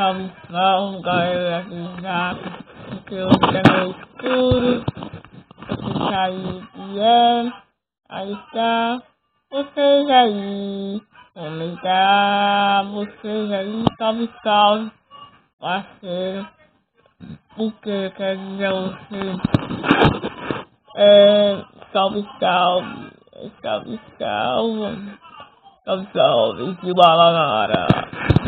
salve, salve, galera aqui já, porque eu estou no escuro, eu saí de é, aí está, vocês aí, como está, vocês aí, salve, salve, parceiro, porque quer dizer você, é, salve, salve, salve, salve, salve, salve, de balada.